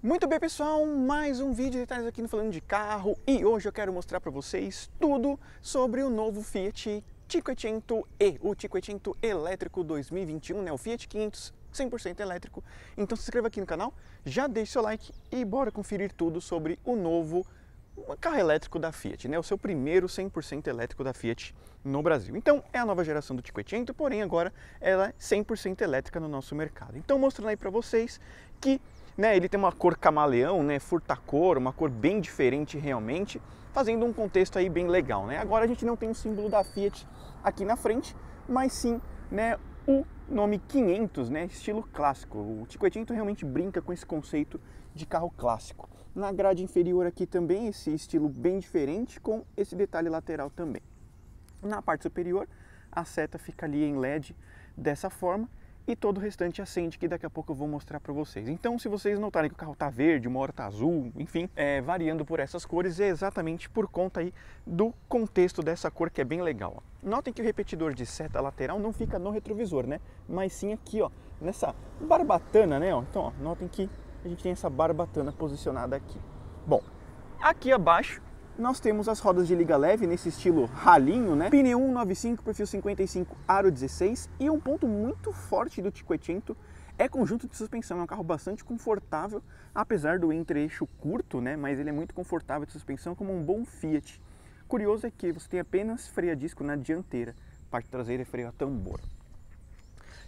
Muito bem pessoal, mais um vídeo de detalhes aqui no Falando de Carro e hoje eu quero mostrar para vocês tudo sobre o novo Fiat 500e, o 500 elétrico 2021, né? o Fiat 500 100% elétrico. Então se inscreva aqui no canal, já deixe seu like e bora conferir tudo sobre o novo carro elétrico da Fiat, né? o seu primeiro 100% elétrico da Fiat no Brasil. Então é a nova geração do 500, porém agora ela é 100% elétrica no nosso mercado. Então mostrando aí para vocês que né, ele tem uma cor camaleão, né, furta-cor, uma cor bem diferente realmente, fazendo um contexto aí bem legal. Né? Agora a gente não tem o símbolo da Fiat aqui na frente, mas sim né, o nome 500, né, estilo clássico. O 500 realmente brinca com esse conceito de carro clássico. Na grade inferior aqui também esse estilo bem diferente com esse detalhe lateral também. Na parte superior a seta fica ali em LED dessa forma e todo o restante acende, que daqui a pouco eu vou mostrar para vocês. Então, se vocês notarem que o carro está verde, uma hora está azul, enfim, é, variando por essas cores, é exatamente por conta aí do contexto dessa cor que é bem legal. Ó. Notem que o repetidor de seta lateral não fica no retrovisor, né? Mas sim aqui, ó, nessa barbatana, né? Ó. Então, ó, notem que a gente tem essa barbatana posicionada aqui. Bom, aqui abaixo nós temos as rodas de liga leve nesse estilo ralinho, né? Pneu 195, perfil 55, aro 16 e um ponto muito forte do Cinquecento é conjunto de suspensão. É um carro bastante confortável, apesar do entre-eixo curto, né? Mas ele é muito confortável de suspensão como um bom Fiat. Curioso é que você tem apenas freio a disco na dianteira, parte traseira é freio a tambor.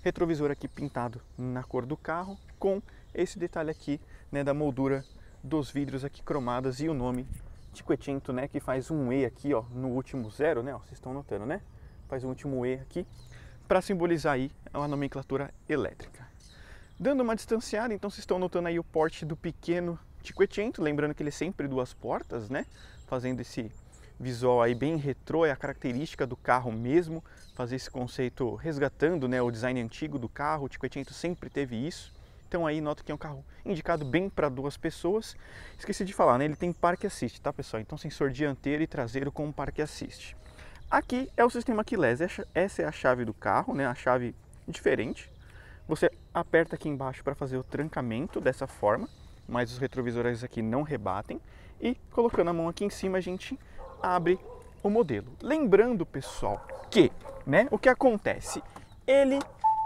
Retrovisor aqui pintado na cor do carro, com esse detalhe aqui né, da moldura dos vidros aqui cromadas e o nome Cinquecento, né, que faz um E aqui, ó, no último zero, né, vocês estão notando, né? Faz um último E aqui, para simbolizar aí a nomenclatura elétrica. Dando uma distanciada, então vocês estão notando aí o porte do pequeno Cinquecento, lembrando que ele é sempre duas portas, né, fazendo esse visual aí bem retrô, é a característica do carro mesmo, fazer esse conceito resgatando, né, o design antigo do carro, o Cinquecento sempre teve isso. Então aí nota que é um carro indicado bem para duas pessoas. Esqueci de falar, né? Ele tem parque assist, tá pessoal? Então sensor dianteiro e traseiro com parque assist. Aqui é o sistema keyless. Essa é a chave do carro, né? A chave diferente. Você aperta aqui embaixo para fazer o trancamento dessa forma, mas os retrovisores aqui não rebatem. E colocando a mão aqui em cima a gente abre o modelo. Lembrando, pessoal, que, né? O que acontece? Ele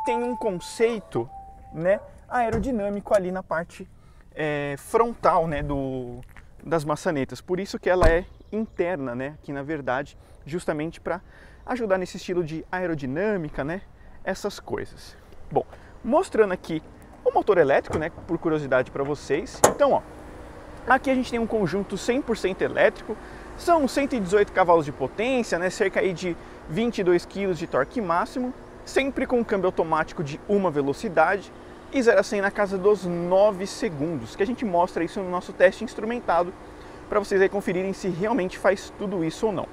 tem um conceito, né? Aerodinâmico ali na parte é, frontal né, do, das maçanetas. Por isso que ela é interna, né, que na verdade, justamente para ajudar nesse estilo de aerodinâmica, né, essas coisas. Bom, mostrando aqui o motor elétrico, né, por curiosidade para vocês. Então, ó, aqui a gente tem um conjunto 100% elétrico, são 118 cavalos de potência, né, cerca aí de 22 kg de torque máximo, sempre com câmbio automático de uma velocidade, e 0 a 100 na casa dos 9 segundos, que a gente mostra isso no nosso teste instrumentado para vocês aí conferirem se realmente faz tudo isso ou não.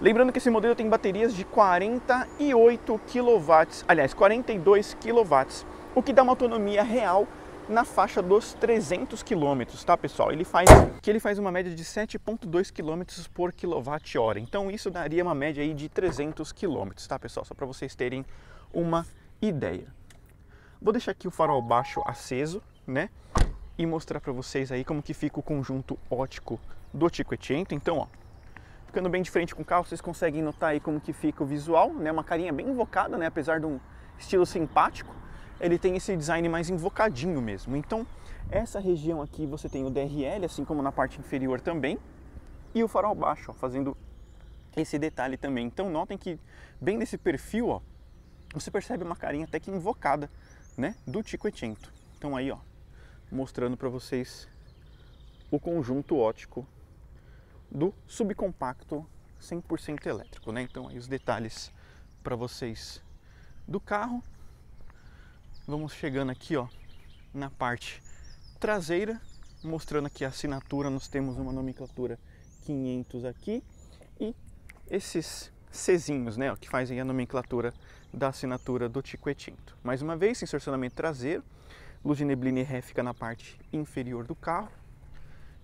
Lembrando que esse modelo tem baterias de 48 kW, aliás, 42 kW, o que dá uma autonomia real na faixa dos 300 km, tá pessoal? Ele faz que ele faz uma média de 7.2 km por kWh. Então isso daria uma média aí de 300 km, tá pessoal? Só para vocês terem uma ideia. Vou deixar aqui o farol baixo aceso, né? E mostrar para vocês aí como que fica o conjunto ótico do Cinquecento. Então, ó, ficando bem de frente com o carro, vocês conseguem notar aí como que fica o visual, né? Uma carinha bem invocada, né? Apesar de um estilo simpático, ele tem esse design mais invocadinho mesmo. Então, essa região aqui você tem o DRL, assim como na parte inferior também, e o farol baixo, ó, fazendo esse detalhe também. Então, notem que bem nesse perfil, ó, você percebe uma carinha até que invocada né, do Cinquecento. Então aí, ó, mostrando para vocês o conjunto ótico do subcompacto 100% elétrico, né? Então aí os detalhes para vocês do carro. Vamos chegando aqui, ó, na parte traseira, mostrando aqui a assinatura, nós temos uma nomenclatura 500 aqui e esses Czinhos, né, que fazem a nomenclatura da assinatura do Cinquecento. Mais uma vez, estacionamento traseiro, luz de neblina e ré fica na parte inferior do carro.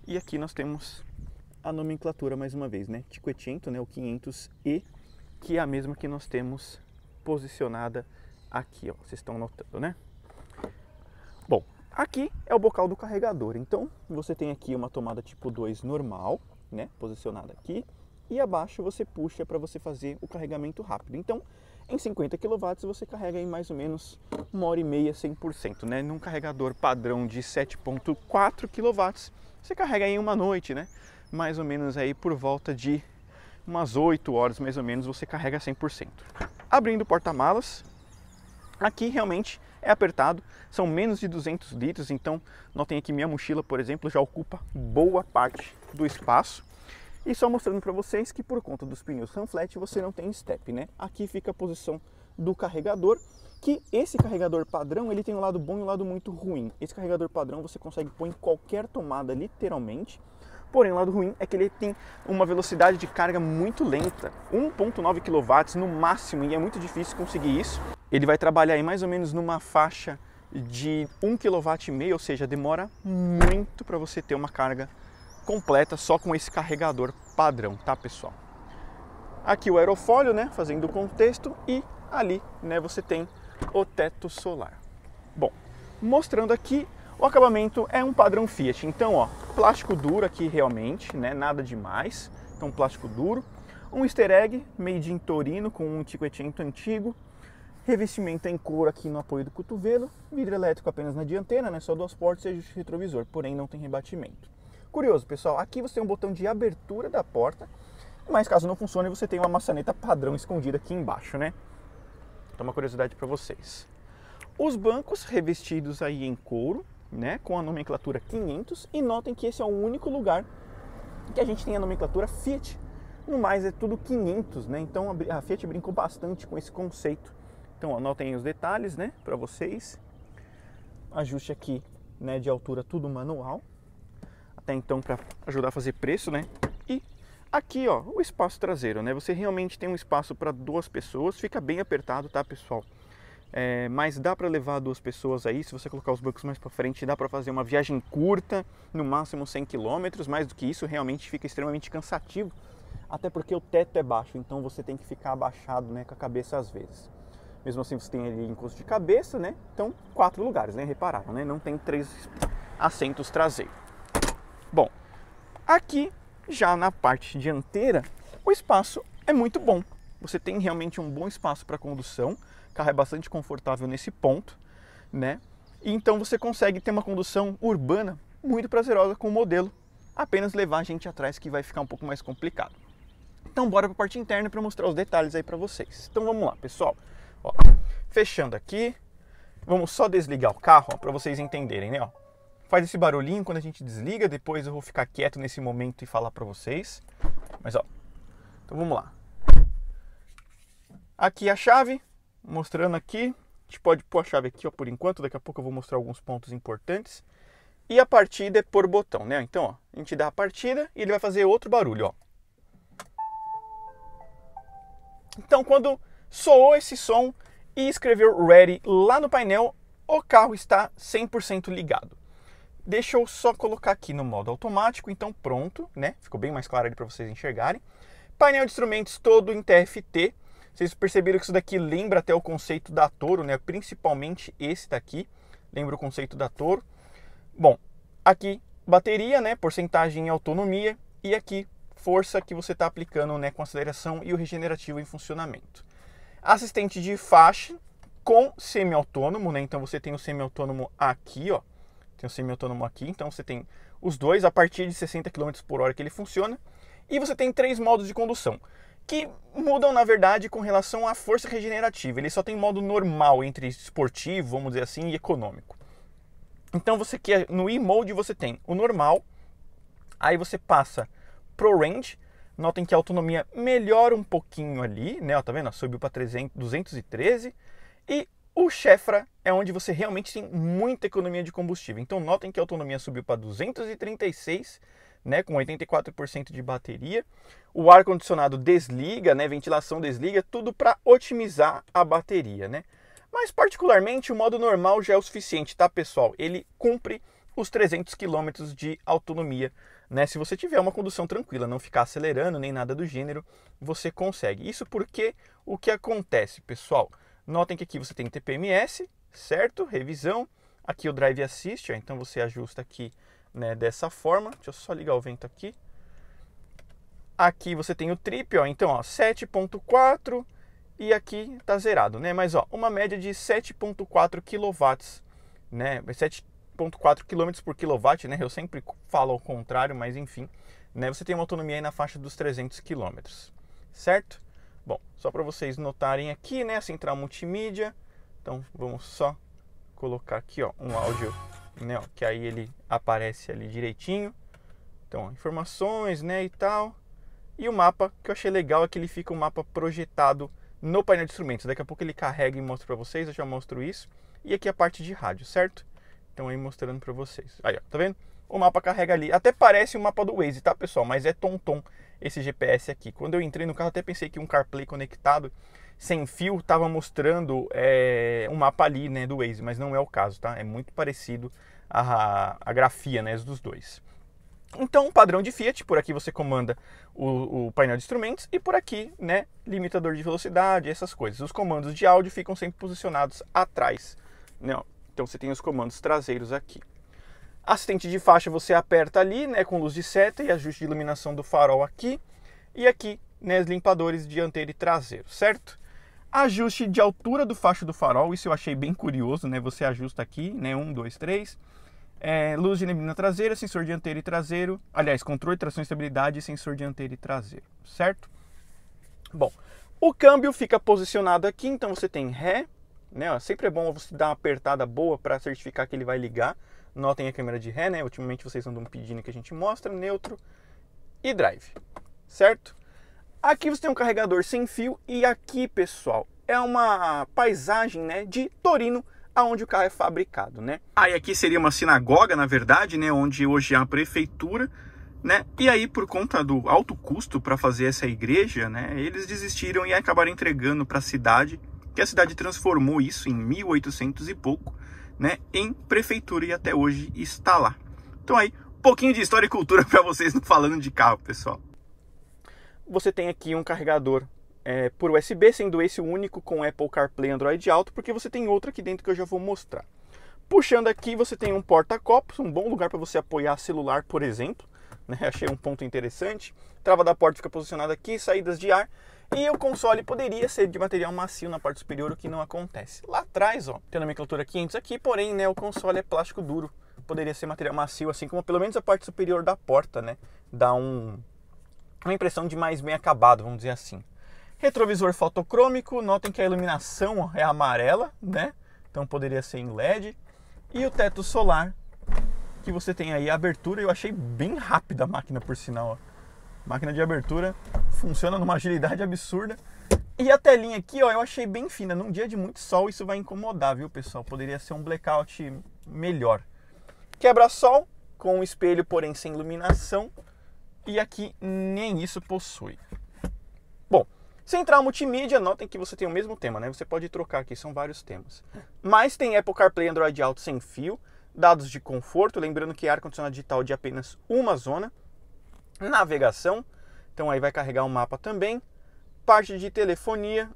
E aqui nós temos a nomenclatura mais uma vez, né? Cinquecento, né, o 500E, que é a mesma que nós temos posicionada aqui, ó. Vocês estão notando, né? Bom, Aqui é o bocal do carregador. Então, você tem aqui uma tomada tipo 2 normal, né, posicionada aqui, e abaixo você puxa para você fazer o carregamento rápido. Então, em 50 kW você carrega em mais ou menos uma hora e meia 100%, né? Num carregador padrão de 7.4 kW, você carrega em uma noite, né? Mais ou menos aí por volta de umas 8 horas mais ou menos você carrega 100%. Abrindo o porta-malas, aqui realmente é apertado, são menos de 200 litros, então notem aqui minha mochila, por exemplo, já ocupa boa parte do espaço. E só mostrando para vocês que por conta dos pneus Ramflat você não tem step, né? Aqui fica a posição do carregador, que esse carregador padrão ele tem um lado bom e um lado muito ruim. Esse carregador padrão você consegue pôr em qualquer tomada, literalmente. Porém, o lado ruim é que ele tem uma velocidade de carga muito lenta, 1.9 kW no máximo, e é muito difícil conseguir isso. Ele vai trabalhar aí mais ou menos numa faixa de 1 kW, ou seja, demora muito para você ter uma carga completa só com esse carregador padrão, tá pessoal? Aqui o aerofólio, né, fazendo o contexto e ali, né, você tem o teto solar. Bom, mostrando aqui, o acabamento é um padrão Fiat, então ó, plástico duro aqui realmente, né, nada demais, então plástico duro, um easter egg made in Torino com um Cinquecento antigo, revestimento em couro aqui no apoio do cotovelo, vidro elétrico apenas na dianteira, né, só duas portas e retrovisor, porém não tem rebatimento. Curioso, pessoal, aqui você tem um botão de abertura da porta, mas caso não funcione, você tem uma maçaneta padrão escondida aqui embaixo, né? Então, uma curiosidade para vocês. Os bancos revestidos aí em couro, né, com a nomenclatura 500, e notem que esse é o único lugar que a gente tem a nomenclatura Fiat. No mais é tudo 500, né? Então a Fiat brincou bastante com esse conceito. Então anotem os detalhes, né, para vocês. Ajuste aqui, né, de altura tudo manual até então para ajudar a fazer preço, né? E aqui, ó, o espaço traseiro, né? Você realmente tem um espaço para duas pessoas, fica bem apertado, tá, pessoal? É, mas dá para levar duas pessoas aí, se você colocar os bancos mais para frente, dá para fazer uma viagem curta, no máximo 100 km, mais do que isso realmente fica extremamente cansativo, até porque o teto é baixo, então você tem que ficar abaixado, né, com a cabeça às vezes. Mesmo assim, você tem ali encosto de cabeça, né? Então, quatro lugares, né? Repararam, né? Não tem três assentos traseiros. Aqui já na parte dianteira, o espaço é muito bom. Você tem realmente um bom espaço para condução, o carro é bastante confortável nesse ponto, né? E então você consegue ter uma condução urbana muito prazerosa com o modelo, apenas levar a gente atrás que vai ficar um pouco mais complicado. Então bora para a parte interna para mostrar os detalhes aí para vocês. Então vamos lá, pessoal. Ó, fechando aqui, vamos só desligar o carro para vocês entenderem, né? Ó, faz esse barulhinho quando a gente desliga, depois eu vou ficar quieto nesse momento e falar para vocês. Mas ó, então vamos lá. Aqui a chave, mostrando aqui. A gente pode pôr a chave aqui ó, por enquanto, daqui a pouco eu vou mostrar alguns pontos importantes. E a partida é por botão, né? Então, ó, a gente dá a partida e ele vai fazer outro barulho, ó. Então, quando soou esse som e escreveu ready lá no painel, o carro está 100% ligado. Deixa eu só colocar aqui no modo automático, então pronto, né? Ficou bem mais claro ali para vocês enxergarem. Painel de instrumentos todo em TFT. Vocês perceberam que isso daqui lembra até o conceito da Toro, né? Principalmente esse daqui, lembra o conceito da Toro. Bom, aqui bateria, né? Porcentagem em autonomia e aqui força que você está aplicando, né? Com aceleração e o regenerativo em funcionamento. Assistente de faixa com semi-autônomo, né? Então você tem o semi-autônomo aqui, ó tem o semi-autônomo aqui, então você tem os dois a partir de 60 km por hora que ele funciona. E você tem três modos de condução, que mudam na verdade com relação à força regenerativa. Ele só tem modo normal entre esportivo, vamos dizer assim, e econômico. Então você quer no e-mode você tem o normal, aí você passa pro range. Notem que a autonomia melhora um pouquinho ali, né? Ó, tá vendo? Subiu para 213 e o Chefra é onde você realmente tem muita economia de combustível. Então notem que a autonomia subiu para 236, né, com 84% de bateria. O ar condicionado desliga, né, ventilação desliga, tudo para otimizar a bateria, né? Mas particularmente o modo normal já é o suficiente, tá, pessoal? Ele cumpre os 300 km de autonomia, né? Se você tiver uma condução tranquila, não ficar acelerando nem nada do gênero, você consegue. Isso porque o que acontece, pessoal? Notem que aqui você tem TPMS, certo? Revisão. Aqui o Drive Assist, ó, então você ajusta aqui né, dessa forma. Deixa eu só ligar o vento aqui. Aqui você tem o trip, ó, então 7.4 e aqui tá zerado, né? Mas ó, uma média de 7.4 kW, né? 7.4 km por kW, né? Eu sempre falo ao contrário, mas enfim, né? Você tem uma autonomia aí na faixa dos 300 km, certo? Bom, só para vocês notarem aqui, né, central multimídia. Então, vamos só colocar aqui, ó, um áudio, né, ó, que aí ele aparece ali direitinho. Então, informações, né, e tal. E o mapa, que eu achei legal, é que ele fica um mapa projetado no painel de instrumentos. Daqui a pouco ele carrega e mostra para vocês, eu já mostro isso. E aqui a parte de rádio, certo? Então aí mostrando para vocês. Aí, ó, tá vendo? O mapa carrega ali. Até parece o um mapa do Waze, tá, pessoal? Mas é tom-tom esse GPS aqui. Quando eu entrei no carro, até pensei que um CarPlay conectado sem fio estava mostrando é, um mapa ali, né, do Waze, mas não é o caso, tá? É muito parecido a, a grafia, né, dos dois. Então, padrão de Fiat, por aqui você comanda o, o, painel de instrumentos e por aqui, né, limitador de velocidade, essas coisas. Os comandos de áudio ficam sempre posicionados atrás. Né? Então você tem os comandos traseiros aqui. Assistente de faixa você aperta ali, né, com luz de seta e ajuste de iluminação do farol aqui. E aqui, né, limpadores dianteiro e traseiro, certo? Ajuste de altura do faixa do farol, isso eu achei bem curioso, né? Você ajusta aqui, né, um, dois, três é, luz de neblina traseira, sensor dianteiro e traseiro. Aliás, controle, tração e estabilidade sensor dianteiro e traseiro, certo? Bom, o câmbio fica posicionado aqui, então você tem ré, né? Ó, sempre é bom você dar uma apertada boa para certificar que ele vai ligar. Notem a câmera de ré, né? Ultimamente vocês andam pedindo que a gente mostra, neutro e drive, certo? Aqui você tem um carregador sem fio e aqui, pessoal, é uma paisagem, né, de Torino aonde o carro é fabricado, né? Aí aqui seria uma sinagoga, na verdade, né, onde hoje é a prefeitura, né? E aí por conta do alto custo para fazer essa igreja, né, eles desistiram e acabaram entregando para a cidade, que a cidade transformou isso em 1800 e pouco, né, em prefeitura e até hoje está lá. Então aí, um pouquinho de história e cultura para vocês falando de carro, pessoal. Você tem aqui um carregador é, por USB, sendo esse o único com Apple CarPlay Android Auto, porque você tem outro aqui dentro que eu já vou mostrar. Puxando aqui, você tem um porta-copos, um bom lugar para você apoiar celular, por exemplo. Né? Achei um ponto interessante. Trava da porta fica posicionada aqui, saídas de ar. E o console poderia ser de material macio na parte superior, o que não acontece. Lá atrás, ó, tem a nomenclatura 500 aqui, porém, né, o console é plástico duro. Poderia ser material macio, assim como pelo menos a parte superior da porta, né? Dá um, uma impressão de mais bem acabado, vamos dizer assim. Retrovisor fotocrômico, notem que a iluminação é amarela, né? Então poderia ser em LED. E o teto solar, que você tem aí a abertura, eu achei bem rápida a máquina por sinal. Ó. Máquina de abertura funciona numa agilidade absurda. E a telinha aqui, ó, eu achei bem fina. Num dia de muito sol isso vai incomodar, viu, pessoal? Poderia ser um blackout melhor. Quebra-sol com um espelho, porém sem iluminação. E aqui nem isso possui. Central multimídia, notem que você tem o mesmo tema, né? Você pode trocar aqui, são vários temas. Mas tem Apple CarPlay Android Auto sem fio, dados de conforto, lembrando que é ar-condicionado digital de apenas uma zona, navegação, então aí vai carregar o um mapa também, parte de telefonia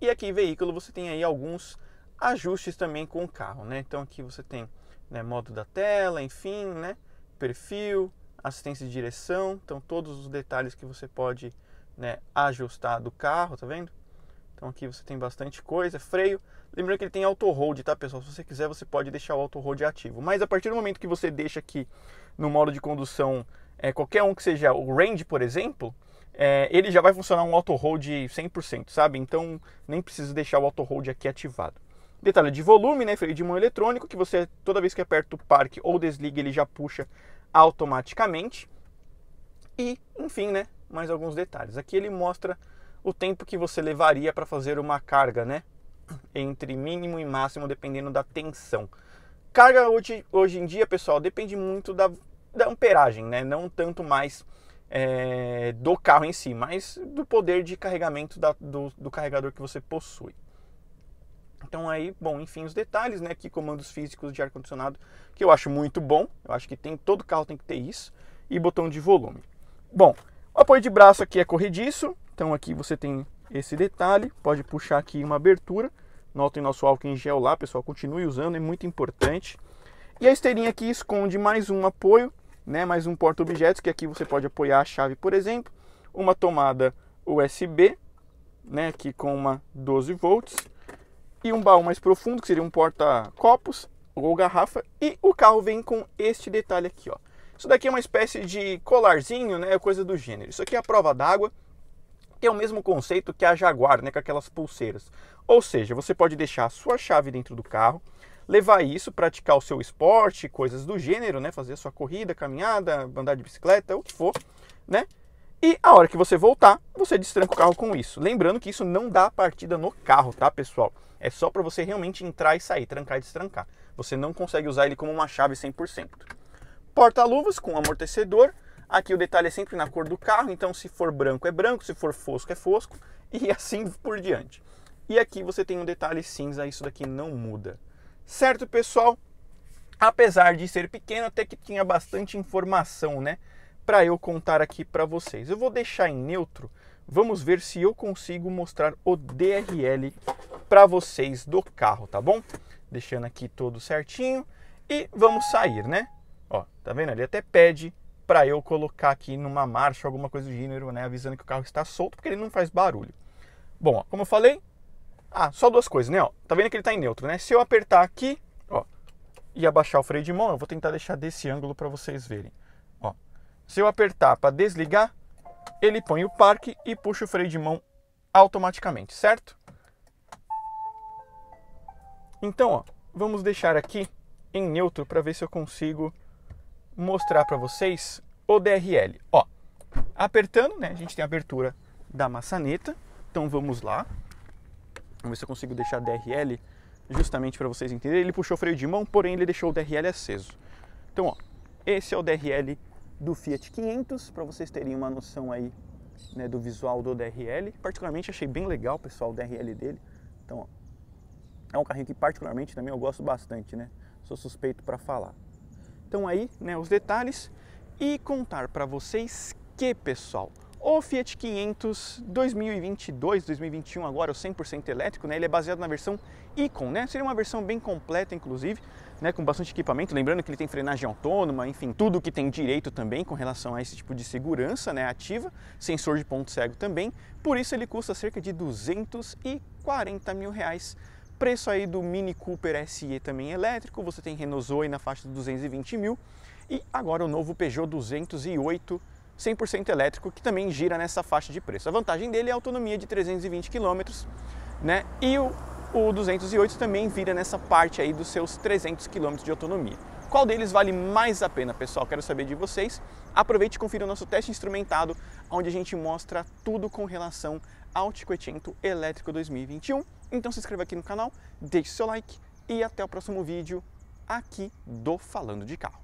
e aqui veículo você tem aí alguns ajustes também com o carro, né? Então aqui você tem né, modo da tela, enfim, né? Perfil, assistência de direção, então todos os detalhes que você pode né, ajustar do carro, tá vendo? Então aqui você tem bastante coisa, freio. Lembrando que ele tem auto hold, tá pessoal? Se você quiser, você pode deixar o auto hold ativo. Mas a partir do momento que você deixa aqui no modo de condução, é, qualquer um que seja o range, por exemplo, é, ele já vai funcionar um auto hold 100%, sabe? Então nem precisa deixar o auto hold aqui ativado. Detalhe de volume, né? Freio de mão eletrônico, que você toda vez que aperta o parque ou desliga, ele já puxa automaticamente. E, enfim, né? mais alguns detalhes. Aqui ele mostra o tempo que você levaria para fazer uma carga, né? Entre mínimo e máximo, dependendo da tensão. Carga hoje, hoje em dia, pessoal, depende muito da, da amperagem, né? Não tanto mais é, do carro em si, mas do poder de carregamento da, do, do carregador que você possui. Então aí, bom, enfim, os detalhes, né? Aqui comandos físicos de ar condicionado, que eu acho muito bom. Eu acho que tem todo carro tem que ter isso e botão de volume. Bom, o apoio de braço aqui é corrediço, então aqui você tem esse detalhe, pode puxar aqui uma abertura, Notem nosso álcool em gel lá, pessoal. Continue usando, é muito importante. E a esteirinha aqui esconde mais um apoio, né? mais um porta-objetos, que aqui você pode apoiar a chave, por exemplo. Uma tomada USB, né? aqui com uma 12 volts. E um baú mais profundo, que seria um porta-copos ou garrafa. E o carro vem com este detalhe aqui, ó. Isso daqui é uma espécie de colarzinho, né? Coisa do gênero. Isso aqui é a prova d'água é o mesmo conceito que a Jaguar, né, com aquelas pulseiras. Ou seja, você pode deixar a sua chave dentro do carro, levar isso, praticar o seu esporte, coisas do gênero, né, fazer a sua corrida, caminhada, andar de bicicleta, o que for, né? E a hora que você voltar, você destranca o carro com isso. Lembrando que isso não dá partida no carro, tá, pessoal? É só para você realmente entrar e sair, trancar e destrancar. Você não consegue usar ele como uma chave 100%. Porta-luvas com amortecedor, Aqui o detalhe é sempre na cor do carro, então se for branco é branco, se for fosco é fosco e assim por diante. E aqui você tem um detalhe cinza, isso daqui não muda. Certo, pessoal? Apesar de ser pequeno, até que tinha bastante informação, né? Para eu contar aqui para vocês. Eu vou deixar em neutro. Vamos ver se eu consigo mostrar o DRL para vocês do carro, tá bom? Deixando aqui todo certinho e vamos sair, né? Ó, tá vendo? Ele até pede para eu colocar aqui numa marcha, alguma coisa do gênero, né, avisando que o carro está solto, porque ele não faz barulho. Bom, ó, como eu falei, ah, só duas coisas, né, ó, tá vendo que ele está em neutro, né? Se eu apertar aqui, ó, e abaixar o freio de mão, eu vou tentar deixar desse ângulo para vocês verem. Ó, se eu apertar para desligar, ele põe o parque e puxa o freio de mão automaticamente, certo? Então, ó, vamos deixar aqui em neutro para ver se eu consigo mostrar para vocês o DRL. Ó, apertando, né, a gente tem a abertura da maçaneta. Então vamos lá. Vamos ver se eu consigo deixar DRL justamente para vocês entenderem. Ele puxou o freio de mão, porém ele deixou o DRL aceso. Então, ó, esse é o DRL do Fiat 500, para vocês terem uma noção aí né, do visual do DRL. Particularmente achei bem legal, pessoal, o DRL dele. Então, ó, é um carrinho que particularmente também eu gosto bastante, né? Sou suspeito para falar. Então aí, né, os detalhes e contar para vocês que, pessoal, o Fiat 500 2022, 2021 agora, o 100% elétrico, né, ele é baseado na versão Icon, né? Seria uma versão bem completa, inclusive, né, com bastante equipamento, lembrando que ele tem frenagem autônoma, enfim, tudo que tem direito também com relação a esse tipo de segurança, né, ativa, sensor de ponto cego também. Por isso ele custa cerca de 240 mil reais. Preço aí do Mini Cooper SE também elétrico, você tem Renault Zoe na faixa de 220 mil. E agora o novo Peugeot 208 100% elétrico que também gira nessa faixa de preço. A vantagem dele é a autonomia de 320 km, né? E o, o 208 também vira nessa parte aí dos seus 300 km de autonomia. Qual deles vale mais a pena, pessoal? Quero saber de vocês. Aproveite e confira o nosso teste instrumentado, onde a gente mostra tudo com relação ao Cinquecento Elétrico 2021 então se inscreva aqui no canal, deixe seu like e até o próximo vídeo aqui do Falando de Carro.